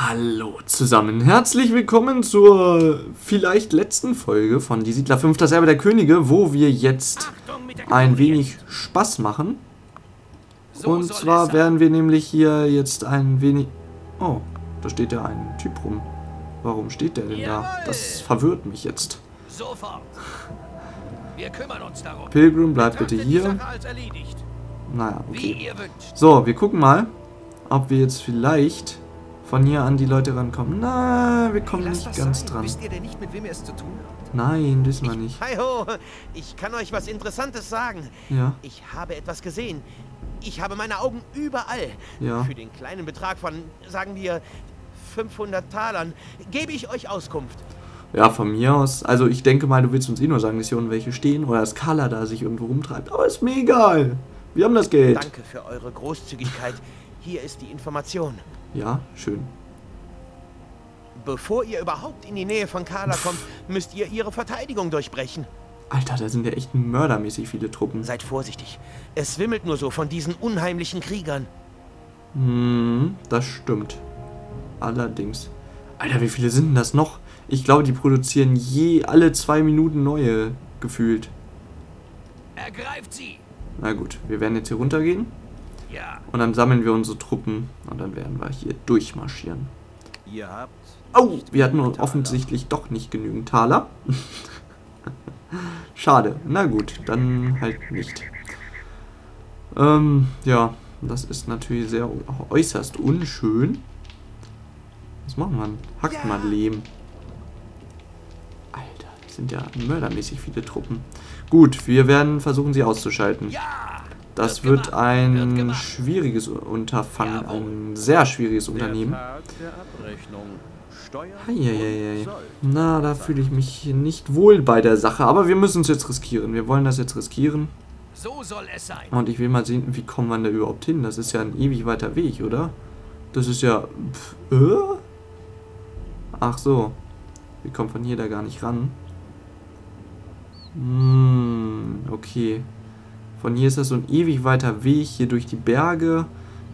Hallo zusammen, herzlich willkommen zur vielleicht letzten Folge von Die Siedler 5, das Erbe der Könige, wo wir jetzt ein wenig Spaß machen. Und zwar werden wir nämlich hier jetzt ein wenig... Oh, da steht ja ein Typ rum. Warum steht der denn da? Das verwirrt mich jetzt. Sofort. Wir kümmern uns darum. Pilgrim, bleib bitte hier. Naja, okay. So, wir gucken mal, ob wir jetzt vielleicht von hier an die Leute rankommen. Na, wir kommen nicht ganz sein. dran. Wisst ihr denn nicht, mit wem ihr es zu tun habt? Nein, wissen wir nicht. Hi ho, ich kann euch was Interessantes sagen. Ja, Ich habe etwas gesehen. Ich habe meine Augen überall. Ja. Für den kleinen Betrag von, sagen wir, 500 Talern gebe ich euch Auskunft. ja, von mir aus. Also ich denke mal, du willst uns eh nur sagen, dass hier unten welche stehen oder dass Carla da sich irgendwo rumtreibt. Aber ist mir egal. Wir haben das Geld. Danke für eure Großzügigkeit. Hier ist die Information. Ja, schön. Bevor ihr überhaupt in die Nähe von Carla kommt, müsst ihr ihre Verteidigung durchbrechen. Alter, da sind ja echt mördermäßig viele Truppen. Seid vorsichtig. Es wimmelt nur so von diesen unheimlichen Kriegern. Hm, das stimmt. Allerdings. Alter, wie viele sind denn das noch? Ich glaube, die produzieren je alle zwei Minuten neue gefühlt. Ergreift sie. Na gut, wir werden jetzt hier runtergehen Ja. und dann sammeln wir unsere Truppen und dann werden wir hier durchmarschieren. Ihr habt. Oh, wir hatten offensichtlich doch nicht genügend Taler. Schade. Na gut, dann halt nicht. Ähm, ja, das ist natürlich sehr äußerst unschön. Was machen wir? denn? Hackt mal Lehm. Alter, das sind ja mördermäßig viele Truppen. Gut, wir werden versuchen, sie auszuschalten. Ja. Das Wird ein schwieriges Unterfangen, ein sehr schwieriges Unternehmen. Eieiei. Na, da fühle ich mich nicht wohl bei der Sache, aber wir müssen es jetzt riskieren. Wir wollen das jetzt riskieren. So soll es sein. Und ich will mal sehen, wie kommen wir da überhaupt hin? Das ist ja ein ewig weiter Weg, oder? Das ist ja... Pff, äh? Ach so. Wir kommen von hier da gar nicht ran. Hm, okay. Von hier ist das so ein ewig weiter Weg, hier durch die Berge.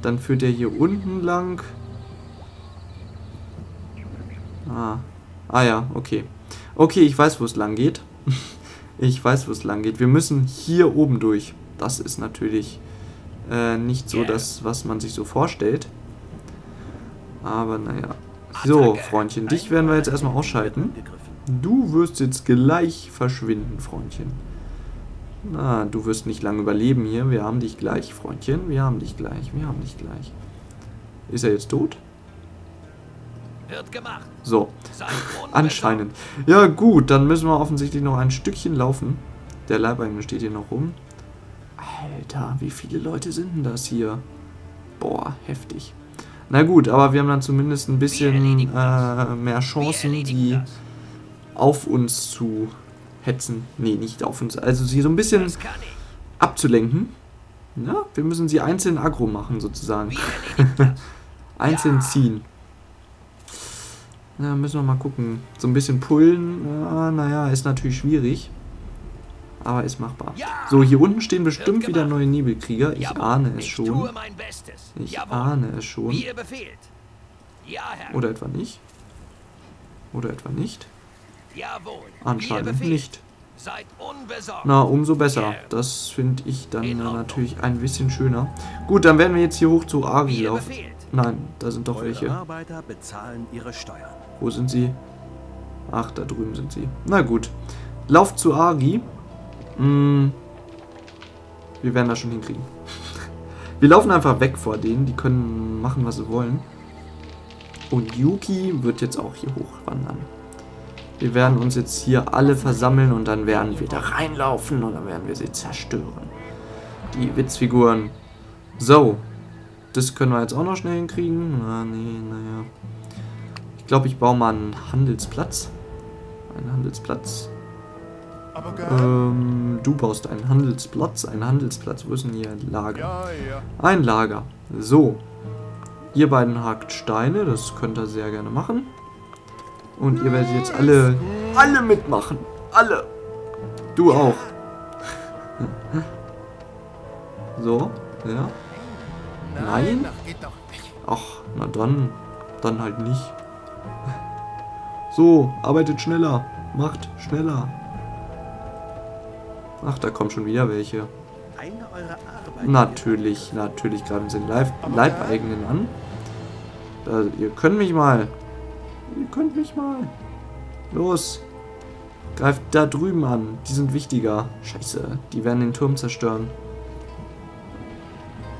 Dann führt er hier unten lang. Ah. Ah ja, okay. Okay, ich weiß, wo es lang geht. ich weiß, wo es lang geht. Wir müssen hier oben durch. Das ist natürlich äh, nicht so das, was man sich so vorstellt. Aber naja. So, Attacke. Freundchen, dich werden wir jetzt erstmal ausschalten. Du wirst jetzt gleich verschwinden, Freundchen. Na, du wirst nicht lange überleben hier. Wir haben dich gleich, Freundchen. Wir haben dich gleich. Wir haben dich gleich. Ist er jetzt tot? Wird gemacht. So, anscheinend. Ja gut, dann müssen wir offensichtlich noch ein Stückchen laufen. Der Leibeigene steht hier noch rum. Alter, wie viele Leute sind denn das hier? Boah, heftig. Na gut, aber wir haben dann zumindest ein bisschen äh, mehr Chancen, die auf uns zu hetzen. Nee, nicht auf uns. Also sie so ein bisschen abzulenken. Ja, wir müssen sie einzeln aggro machen, sozusagen. Einzeln ziehen. Na, müssen wir mal gucken. So ein bisschen pullen, ja, naja, ist natürlich schwierig. Aber ist machbar. So, hier unten stehen bestimmt wieder neue Nebelkrieger. Ich ahne es schon. mein Bestes. Ich ahne es schon. Wie ihr befehlt. Ja, Herr. Oder etwa nicht? Oder etwa nicht? Anscheinend nicht. Na, umso besser. Das finde ich dann natürlich ein bisschen schöner. Gut, dann werden wir jetzt hier hoch zu Ari laufen. Nein, da sind doch welche. Arbeiter bezahlen ihre Steuern. Wo sind sie? Ach, da drüben sind sie. Na gut. Lauft zu Ari. Mm, wir werden das schon hinkriegen. Wir laufen einfach weg vor denen. Die können machen, was sie wollen. Und Yuki wird jetzt auch hier hochwandern. Wir werden uns jetzt hier alle versammeln und dann werden wir da reinlaufen und dann werden wir sie zerstören. Die Witzfiguren. So. Das können wir jetzt auch noch schnell hinkriegen. Na, nee, naja. Ich glaube, ich baue mal einen Handelsplatz. Einen Handelsplatz. Ähm, du baust einen Handelsplatz. Ein Handelsplatz. Wo ist denn hier ein Lager? Ein Lager. So. Ihr beiden hakt Steine. Das könnt ihr sehr gerne machen. Und ihr werdet jetzt alle, alle mitmachen. Alle. Du auch. So. Ja. Nein? Ach, na dann. dann halt nicht. So, arbeitet schneller. Macht schneller. Ach, da kommen schon wieder welche. Natürlich, natürlich greifen sie den Leib Leibeigenen an. Da, ihr könnt mich mal. Ihr könnt mich mal. Los. Greift da drüben an. Die sind wichtiger. Scheiße. Die werden den Turm zerstören.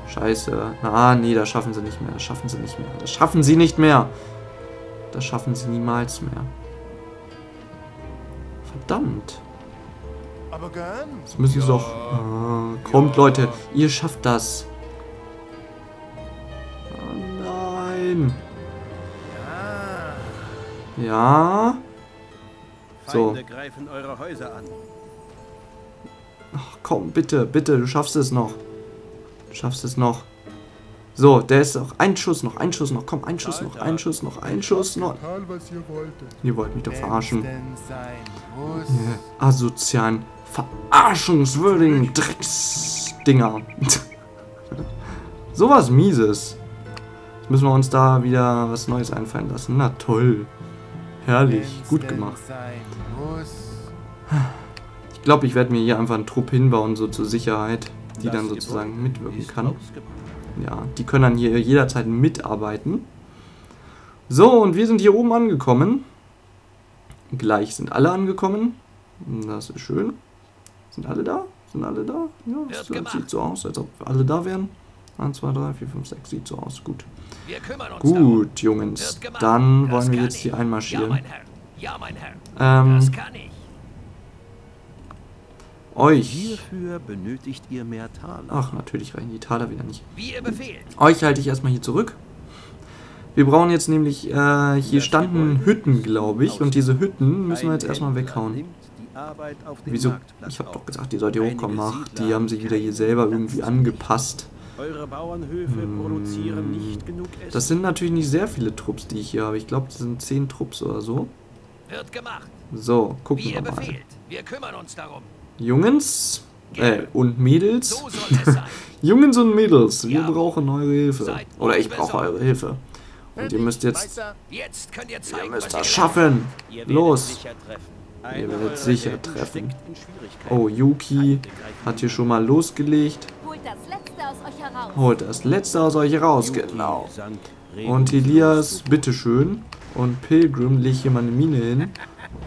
Scheiße. Ah, nee, das schaffen sie nicht mehr. Das schaffen sie nicht mehr. Das schaffen sie nicht mehr. Das schaffen sie niemals mehr. Verdammt. Aber gern. Jetzt müssen sie doch... Ah, kommt, Leute. Ihr schafft das. Oh nein. Ja. So. Feinde greifen eure Häuser an. Ach, komm, bitte, bitte. Du schaffst es noch. Du schaffst es noch. So, der ist noch. Ein Schuss noch, ein Schuss noch. Komm, ein Schuss noch, ein Schuss noch, ein Schuss noch. Was ihr wolltet. Ihr wollt mich doch verarschen. Ihr asozialen, verarschungswürdigen Drecksdinger. Sowas Mieses. Jetzt müssen wir uns da wieder was Neues einfallen lassen. Na toll. Herrlich. Gut gemacht. Ich glaube, ich werde mir hier einfach einen Trupp hinbauen, so zur Sicherheit, die dann sozusagen mitwirken kann. Ja, die können dann hier jederzeit mitarbeiten. So, und wir sind hier oben angekommen. Gleich sind alle angekommen. Das ist schön. Sind alle da? Sind alle da? Ja, das sieht so aus, als ob alle da wären. 1, 2, 3, 4, 5, 6. Sieht so aus. Gut. Wir kümmern uns darum. Gut, Jungs. Dann Das wollen wir jetzt ich. hier Ja, einmarschieren. mein Herr. Ja, mein Herr. Ähm, Das kann ich. euch. Hierfür benötigt ihr mehr Taler. Ach, natürlich reichen die Taler wieder nicht. Wie ihr befehlt. Euch halte ich erstmal hier zurück. Wir brauchen jetzt nämlich, äh, hier standen Hütten, glaube ich. Und diese Hütten müssen wir jetzt erstmal weghauen. Wieso? Ich habe doch gesagt, die sollt ihr hochkommen. Ach, die haben sich wieder hier selber irgendwie angepasst. Eure Bauernhöfe produzieren nicht genug Essen. Das sind natürlich nicht sehr viele Trupps, die ich hier habe. Ich glaube, das sind 10 Trupps oder so. Wird gemacht. So, Wie gucken ihr wir mal. befehlt. Wir kümmern uns darum. Jungens äh, und Mädels. So. Jungens und Mädels, wir Jawohl. brauchen eure Hilfe. Seid Oder ich brauche eure Hilfe. Und ihr müsst jetzt, Jetzt könnt ihr ihr zeigen, müsst was das ihr schaffen. Ihr Los. Ihr werdet sicher treffen. Oh, Yuki hat hier schon mal losgelegt. Holt das Letzte aus euch heraus. Genau. Und Elias, bitteschön. Und Pilgrim, leg hier mal eine Mine hin.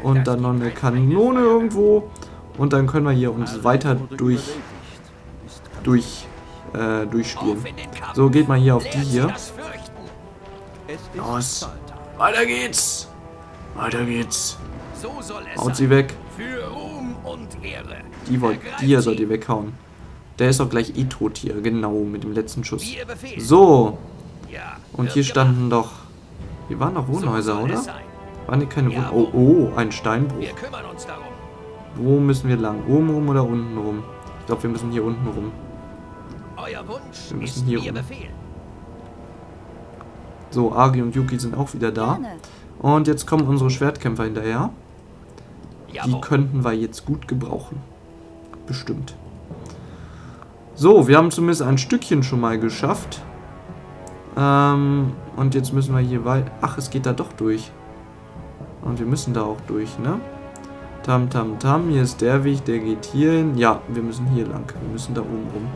Und dann noch eine Kanone irgendwo. Und dann können wir hier uns weiter durch, durch, äh, durchspielen. So, geht mal hier auf die hier. Los. Weiter geht's. Weiter geht's. So soll es Haut sein. sie weg. Für Ruhm und Ehre. Die, wollt, sie. sollt ihr weghauen. Der ist doch gleich eh tot hier. Genau, mit dem letzten Schuss. So, Ja, und hier gemacht. standen doch... Hier waren doch Wohnhäuser, oder? Waren hier keine Wohnhäuser? Oh, oh, ein Steinbruch. Wir kümmern uns darum. Wo müssen wir lang? Oben rum oder unten rum? Ich glaube, wir müssen hier unten rum. Euer Wunsch Wir müssen ist hier rum. Befehl. So, Ari und Yuki sind auch wieder da. Gerne. Und jetzt kommen unsere Schwertkämpfer hinterher. Die könnten wir jetzt gut gebrauchen. Bestimmt. So, wir haben zumindest ein Stückchen schon mal geschafft. Ähm, und jetzt müssen wir hier weiter... Ach, es geht da doch durch. Und wir müssen da auch durch, ne? Tam, tam, tam. Hier ist der Weg, der geht hier hin. Ja, wir müssen hier lang. Wir müssen da oben rum.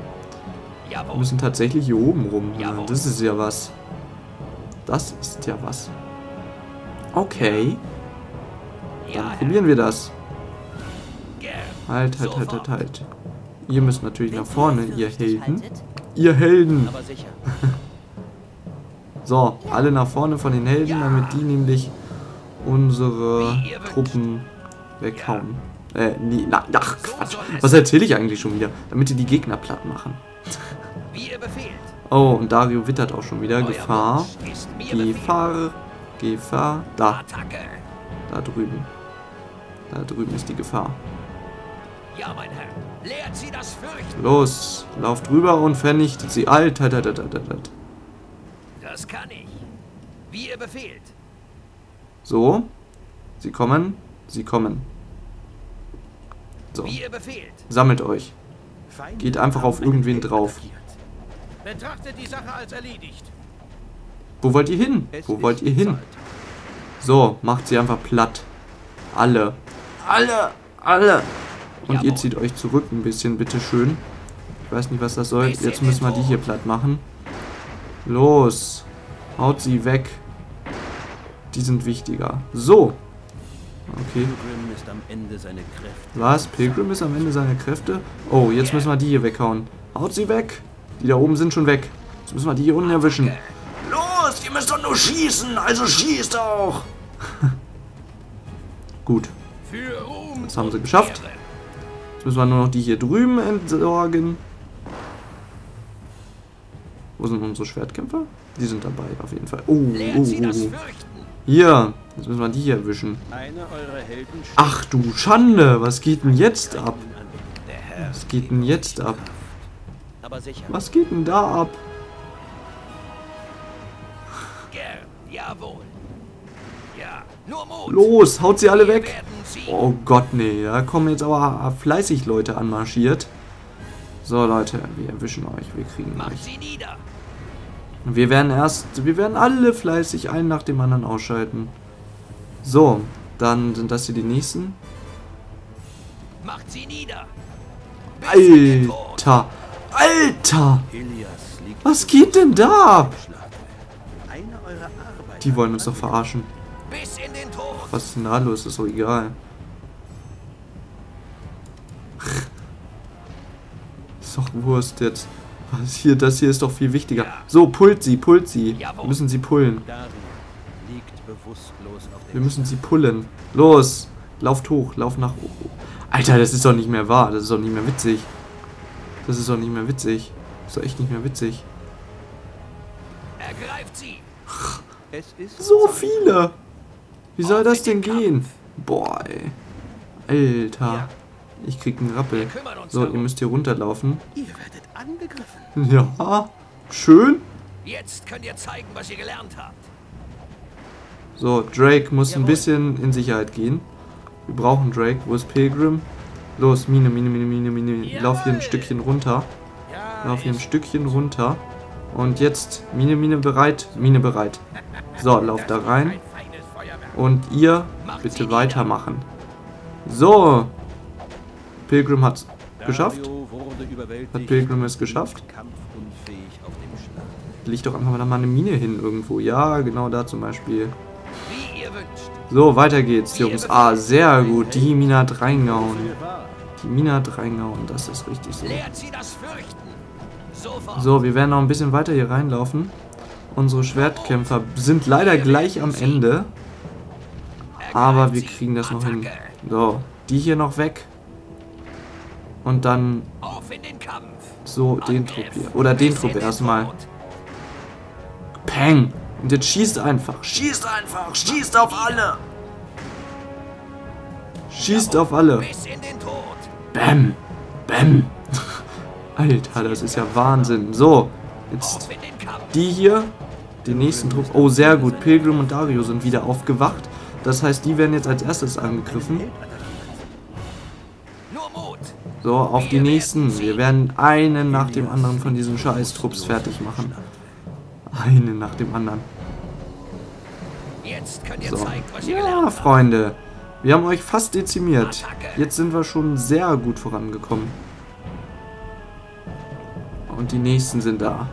Wir Jawohl. müssen tatsächlich hier oben rum. Ja, Jawohl. das ist ja was. Das ist ja was. Okay, Ja, dann probieren wir das. Halt, halt, halt, halt, halt. Ihr müsst natürlich nach vorne, ihr Helden. Ihr Helden! So, alle nach vorne von den Helden, damit die nämlich unsere. Truppen weghauen. Äh, nee, na, ach, Quatsch. Was erzähle ich eigentlich schon wieder? Damit die die Gegner platt machen. Oh, und Dario wittert auch schon wieder. Gefahr. Gefahr. Gefahr. Da, da drüben. Da drüben ist die Gefahr. Ja, mein Herr. Lehrt sie das Fürchten. Los, lauft rüber und vernichtet sie. Alter, alter, alter, alter, alter. Das kann ich. Wie ihr befehlt. So, sie kommen, sie kommen. So, Wie ihr befehlt. sammelt euch. Feinde Geht einfach auf irgendwen drauf. Betrachtet die Sache als erledigt. Wo wollt ihr hin? Es Wo wollt ihr hin? Zeit. So, macht sie einfach platt. Alle. Alle. Alle. Und ihr zieht euch zurück ein bisschen, bitteschön. Ich weiß nicht, was das soll. Jetzt müssen wir die hier platt machen. Los. Haut sie weg. Die sind wichtiger. So. Okay. Pilgrim ist am Ende seine Kräfte. Was? Pilgrim ist am Ende seiner Kräfte? Oh, jetzt müssen wir die hier weghauen. Haut sie weg. Die da oben sind schon weg. Jetzt müssen wir die hier unten erwischen. Los, ihr müsst doch nur schießen. Also schießt auch. Gut. Das haben sie geschafft. Jetzt müssen wir nur noch die hier drüben entsorgen. Wo sind unsere Schwertkämpfer? Die sind dabei, auf jeden Fall. Oh, oh, oh, oh. Hier. Jetzt müssen wir die hier erwischen. Ach du Schande. Was geht denn jetzt ab? Was geht denn jetzt ab? Was geht denn da ab? gern. Jawohl. Ja, nur Mut. Los, haut sie alle weg. Oh Gott, nee. Da kommen jetzt aber fleißig Leute anmarschiert. So, Leute, wir erwischen euch. Wir kriegen euch. sie nieder. Wir werden erst, wir werden alle fleißig einen nach dem anderen ausschalten. So, dann sind das hier die nächsten. Macht sie nieder. Alter, Alter, was geht denn da ab? Die wollen uns doch verarschen. Was ist denn da los? Ist doch egal. Ist doch Wurst jetzt. Was hier, das hier ist doch viel wichtiger. So, pullt sie, pullt sie. Wir müssen sie pullen. Wir müssen sie pullen. Los, lauft hoch, lauf nach oben. Alter, das ist doch nicht mehr wahr. Das ist doch nicht mehr witzig. Das ist doch nicht mehr witzig. Das ist doch echt nicht mehr witzig. Ergreift sie. So viele. Wie soll das denn den gehen? Boah, ey. Alter. Ich krieg einen Rappel. So, ihr müsst hier runterlaufen. Ihr werdet angegriffen. Ja, schön. Jetzt könnt ihr zeigen, was ihr gelernt habt. So, Drake muss ein Jawohl. bisschen in Sicherheit gehen. Wir brauchen Drake. Wo ist Pilgrim? Los, Mine, Mine, Mine, Mine, Mine. Lauf hier ein Stückchen runter. Lauf hier ein Stückchen runter. Und jetzt, Mine, Mine bereit. Mine bereit. So, lauf da rein. Ein. Und ihr bitte weitermachen. So. Pilgrim hat's geschafft. Hat Pilgrim es geschafft? Leg doch einfach mal da mal eine Mine hin irgendwo. Ja, genau da zum Beispiel. So, weiter geht's, Jungs. Ah, sehr gut. Die Mine hat reingehauen. Die Mine hat reingehauen. Das ist richtig so. So, wir werden noch ein bisschen weiter hier reinlaufen. Unsere Schwertkämpfer sind leider gleich am Ende. Aber wir kriegen das noch hin. So, die hier noch weg. Und dann Auf in den Kampf. so den. Trupp hier. Oder den Trupp erstmal. Peng! Und jetzt schießt einfach. Schießt einfach. Schießt auf alle. Schießt auf alle. Bäm. Bäm. Alter, das ist ja Wahnsinn. So, jetzt die hier. Den nächsten Trupp. Oh, sehr gut. Pilgrim und Dario sind wieder aufgewacht. Das heißt, die werden jetzt als erstes angegriffen. So, auf die nächsten. Wir werden einen nach dem anderen von diesen Scheiß-Trupps fertig machen. Einen nach dem anderen. So. Ja. Freunde. Wir haben euch fast dezimiert. Jetzt sind wir schon sehr gut vorangekommen. Und die nächsten sind da.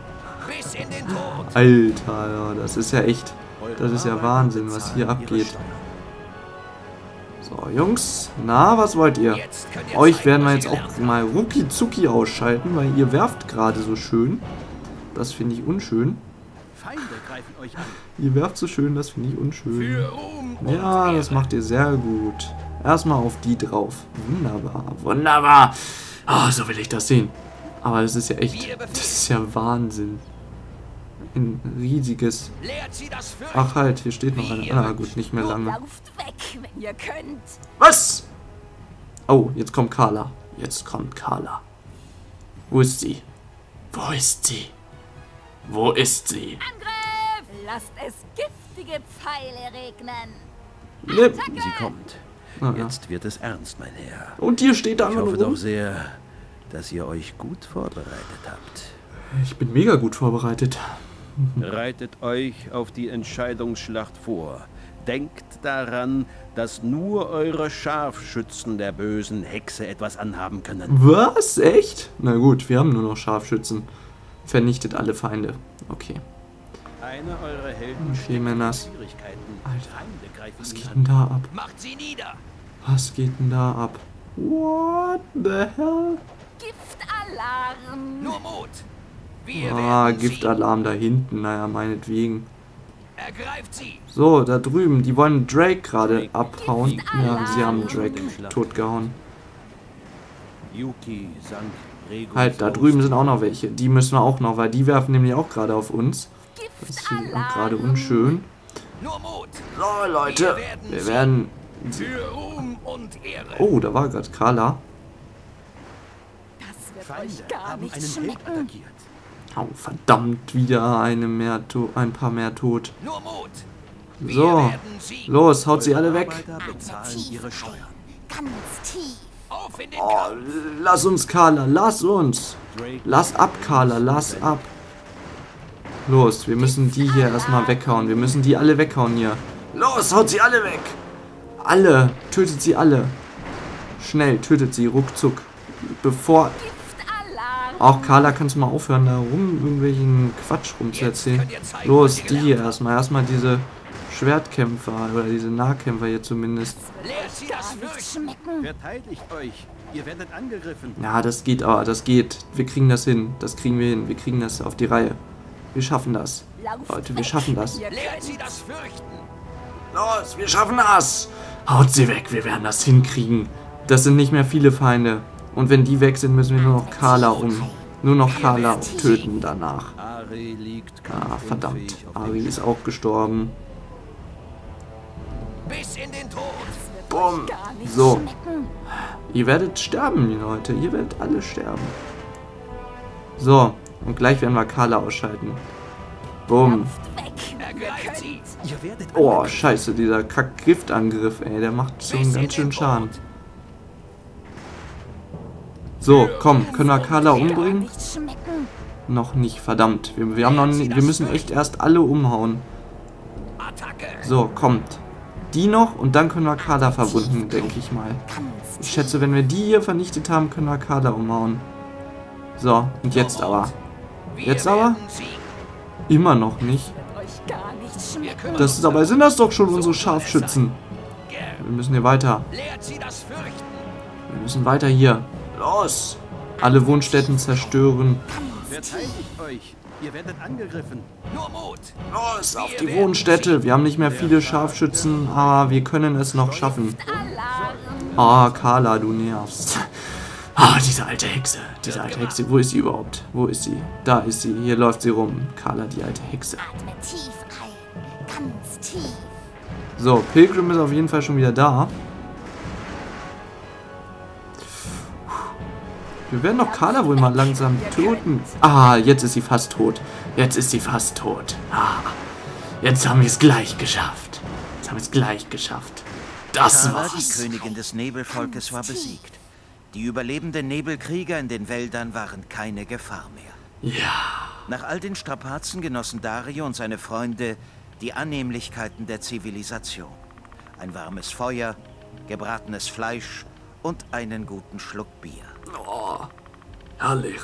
Alter, das ist ja echt. Das ist ja Wahnsinn, was hier abgeht. So, Jungs. Na, was wollt ihr? Euch werden wir jetzt auch mal rucki zucki ausschalten, weil ihr werft gerade so schön. Das finde ich unschön. Ihr werft so schön, das finde ich unschön. Ja, das macht ihr sehr gut. Erstmal auf die drauf. Wunderbar, wunderbar. Ah, so will ich das sehen. Aber das ist ja echt, das ist ja Wahnsinn. Ein riesiges... Ach halt, hier steht noch eine. Ah gut, nicht mehr lange. lauft weg, wenn ihr könnt. Was? Oh, jetzt kommt Carla. Jetzt kommt Carla. Wo ist sie? Wo ist sie? Wo ist sie? Angriff! Lasst es giftige Pfeile regnen. Ne. Sie kommt. Ah, ja. Jetzt wird es ernst, mein Herr. Und ihr steht da Ich hoffe rum. doch sehr, dass ihr euch gut vorbereitet habt. Ich bin mega gut vorbereitet. Reitet euch auf die Entscheidungsschlacht vor. Denkt daran, dass nur eure Scharfschützen der bösen Hexe etwas anhaben können. Was? Echt? Na gut, wir haben nur noch Scharfschützen. Vernichtet alle Feinde. Okay. Einer eurer Helden Okay, Männers. Schwierigkeiten. Alter, Feinde greifen Was geht denn da ab? Macht sie nieder! Was geht denn da ab? What the hell? Giftalarm. Nur Mut! Ah, Giftalarm da hinten. Naja, meinetwegen. So, da drüben. Die wollen Drake gerade abhauen. Ja, sie haben Drake totgehauen. Halt, da drüben sind auch noch welche. Die müssen wir auch noch, weil die werfen nämlich auch gerade auf uns. Das ist gerade unschön. So, Leute. Wir werden... Oh, da war gerade Carla. Das wird euch gar nicht schmecken. Attackiert. Oh, verdammt, wieder eine mehr to ein paar mehr tot. So, los, haut sie alle weg. Oh, lass uns, Carla, lass uns. Lass ab, Carla, lass ab. Los, wir müssen die hier erstmal weghauen. Wir müssen die alle weghauen hier. Los, haut sie alle weg. Alle, tötet sie alle. Schnell, tötet sie, ruckzuck. Bevor... Auch Carla, kannst du mal aufhören, da rum irgendwelchen Quatsch rumzuerzählen. Los, die hier erstmal. Erstmal diese Schwertkämpfer oder diese Nahkämpfer hier zumindest. Ja, das geht aber, das geht. Wir kriegen das hin. Das kriegen wir hin. Wir kriegen das auf die Reihe. Wir schaffen das. Leute, wir schaffen das. Ihr Lehrt sie das Fürchten! Los, wir schaffen das! Haut sie weg, wir werden das hinkriegen. Das sind nicht mehr viele Feinde. Und wenn die weg sind, müssen wir nur noch Carla um. Nur noch Carla töten danach. Ah, verdammt. Ari ist auch gestorben. Bis in den Tod! Bumm. So. Ihr werdet sterben, Leute. Ihr werdet alle sterben. So, und gleich werden wir Carla ausschalten. Bumm. Oh, scheiße, dieser Kack-Giftangriff, ey. Der macht schon ganz schön den Schaden. So, komm, können wir Carla umbringen? Noch nicht, verdammt. Wir, wir, haben noch, nie- wir müssen echt erst alle umhauen. So, kommt. Die noch und dann können wir Carla verwunden, denke ich mal. Ich schätze, wenn wir die hier vernichtet haben, können wir Carla umhauen. So, und jetzt aber. Jetzt aber? Immer noch nicht. Das ist dabei sind das doch schon unsere Scharfschützen. Wir müssen hier weiter. Wir müssen weiter hier. Los! Alle Wohnstätten zerstören. Verteidigt euch. Ihr werdet angegriffen. Nur Mut! Los, auf die Wohnstätte. Wir haben nicht mehr viele Scharfschützen, aber wir können es noch schaffen. Ah, Carla, du nervst. Ah, diese alte Hexe. Diese alte Hexe. Wo ist sie überhaupt? Wo ist sie? Da ist sie. Hier läuft sie rum. Carla, die alte Hexe. Atme tief ein. Ganz tief. So, Pilgrim ist auf jeden Fall schon wieder da. Wir werden doch Carla wohl mal langsam töten. Ah, jetzt ist sie fast tot. Jetzt ist sie fast tot. Ah, jetzt haben wir es gleich geschafft. Jetzt haben wir es gleich geschafft. Das die war's. Königin des Nebelvolkes, war besiegt. Die überlebenden Nebelkrieger in den Wäldern waren keine Gefahr mehr. Ja. Nach all den Strapazen genossen Dario und seine Freunde die Annehmlichkeiten der Zivilisation. Ein warmes Feuer, gebratenes Fleisch und einen guten Schluck Bier. Herrlich.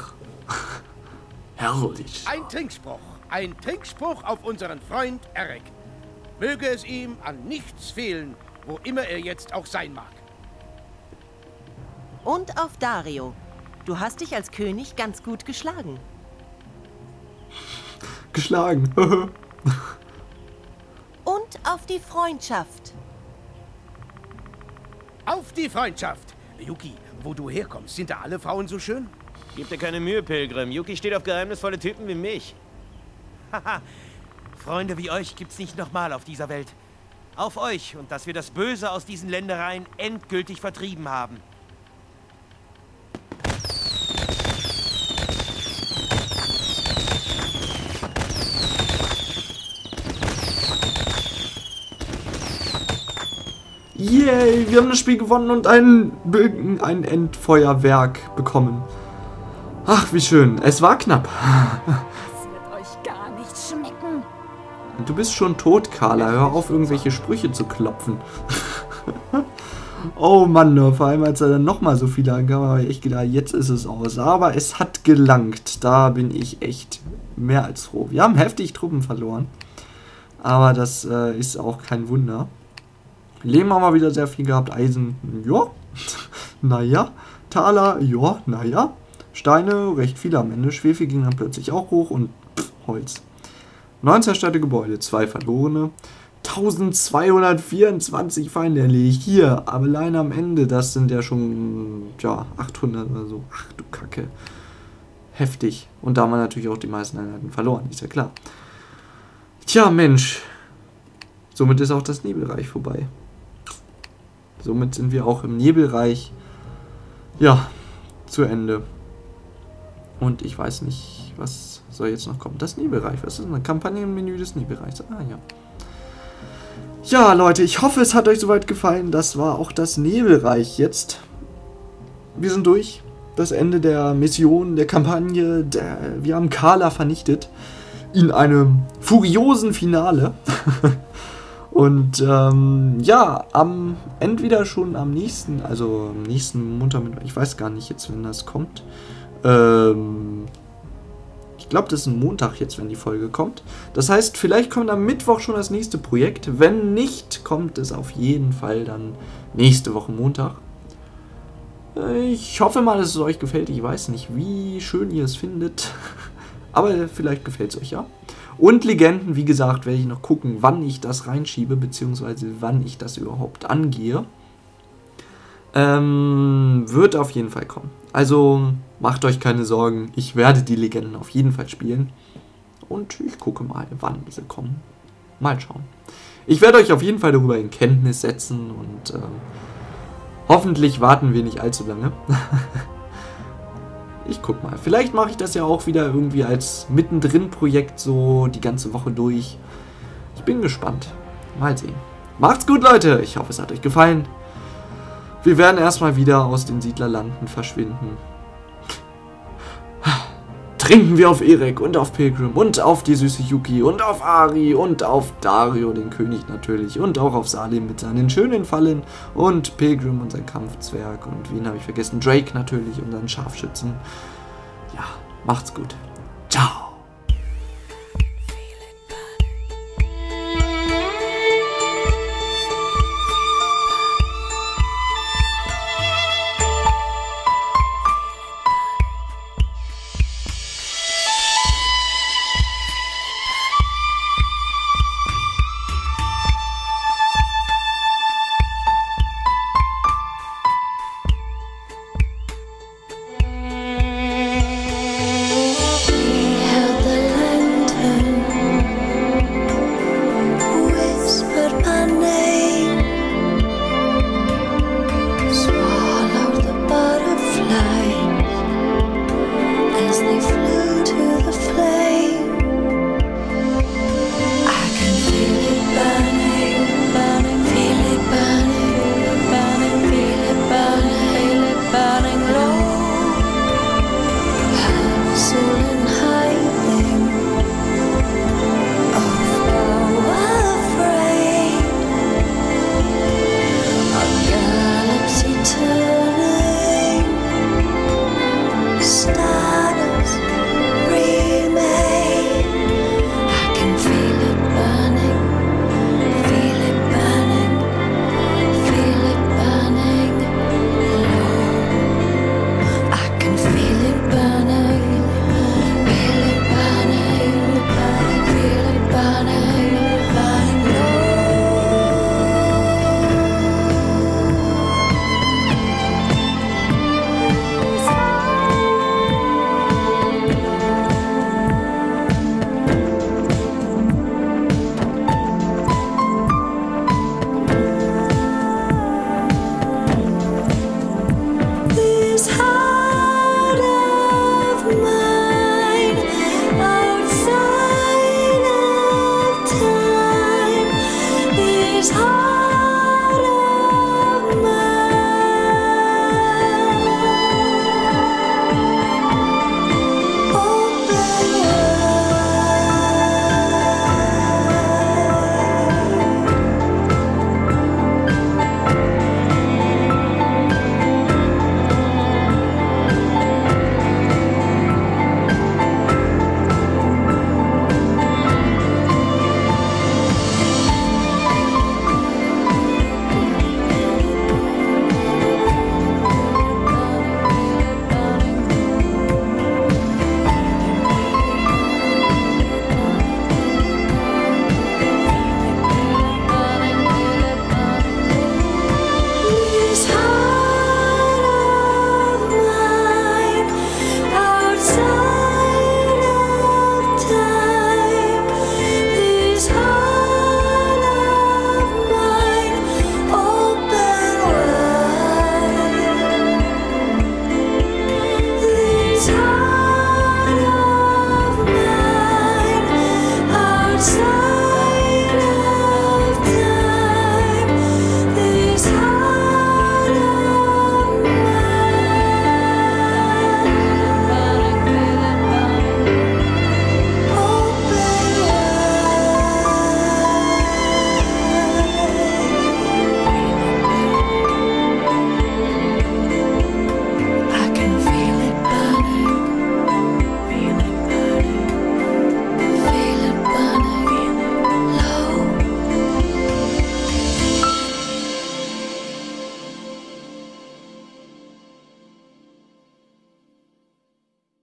Herrlich. Ein Trinkspruch. Ein Trinkspruch auf unseren Freund Eric. Möge es ihm an nichts fehlen, wo immer er jetzt auch sein mag. Und auf Dario. Du hast dich als König ganz gut geschlagen. Geschlagen. Und auf die Freundschaft. Auf die Freundschaft. Yuki, wo du herkommst, sind da alle Frauen so schön? Gib dir keine Mühe, Pilgrim. Yuki steht auf geheimnisvolle Typen wie mich. Haha. Freunde wie euch gibt's nicht nochmal auf dieser Welt. Auf euch und dass wir das Böse aus diesen Ländereien endgültig vertrieben haben. Yay, wir haben das Spiel gewonnen und ein, ein Endfeuerwerk bekommen. Ach, wie schön. Es war knapp. Das wird euch gar nicht schmecken. Du bist schon tot, Carla. Hör auf, irgendwelche Sprüche zu klopfen. oh Mann, nur vor allem als er dann nochmal so viele ankam, habe ich echt gedacht, jetzt ist es aus. Aber es hat gelangt. Da bin ich echt mehr als froh. Wir haben heftig Truppen verloren. Aber das äh, ist auch kein Wunder. Leben haben wir wieder sehr viel gehabt. Eisen, ja. naja. Taler, ja, naja. Steine, recht viele am Ende. Schwefel ging dann plötzlich auch hoch und pff, Holz. 9 zerstörte Gebäude, 2 verlorene. 1224 Feinde erlegt. Hier, aber allein am Ende, das sind ja schon, ja, 800 oder so. Ach du Kacke. Heftig. Und da haben wir natürlich auch die meisten Einheiten verloren, ist ja klar. Tja, Mensch. Somit ist auch das Nebelreich vorbei. Somit sind wir auch im Nebelreich. Ja, zu Ende. Und ich weiß nicht, was soll jetzt noch kommen. Das Nebelreich. Was ist ein Kampagnenmenü des Nebelreichs? Ah, ja. Ja, Leute, ich hoffe, es hat euch soweit gefallen. Das war auch das Nebelreich jetzt. Wir sind durch. Das Ende der Mission, der Kampagne. Der, wir haben Carla vernichtet. In einem furiosen Finale. Und ähm, ja, am entweder schon am nächsten, also am nächsten Montag, ich weiß gar nicht jetzt, wenn das kommt. Ähm, ich glaube, das ist ein Montag jetzt, wenn die Folge kommt. Das heißt, vielleicht kommt am Mittwoch schon das nächste Projekt. Wenn nicht, kommt es auf jeden Fall dann nächste Woche Montag. Ich hoffe mal, dass es euch gefällt. Ich weiß nicht, wie schön ihr es findet. Aber vielleicht gefällt es euch ja. Und Legenden, wie gesagt, werde ich noch gucken, wann ich das reinschiebe, beziehungsweise wann ich das überhaupt angehe. Ähm, wird auf jeden Fall kommen. Also macht euch keine Sorgen, ich werde die Legenden auf jeden Fall spielen. Und ich gucke mal, wann sie kommen. Mal schauen. Ich werde euch auf jeden Fall darüber in Kenntnis setzen und ähm, hoffentlich warten wir nicht allzu lange. ich guck mal. Vielleicht mache ich das ja auch wieder irgendwie als mittendrin-Projekt so die ganze Woche durch. Ich bin gespannt. Mal sehen. Macht's gut, Leute. Ich hoffe, es hat euch gefallen. Wir werden erstmal wieder aus den Siedlerlanden verschwinden. Trinken wir auf Erek und auf Pilgrim und auf die süße Yuki und auf Ari und auf Dario, den König natürlich, und auch auf Salim mit seinen schönen Fallen und Pilgrim, und Kampfzwerg und wen habe ich vergessen? Drake natürlich, unseren Scharfschützen. Ja, macht's gut. Ciao.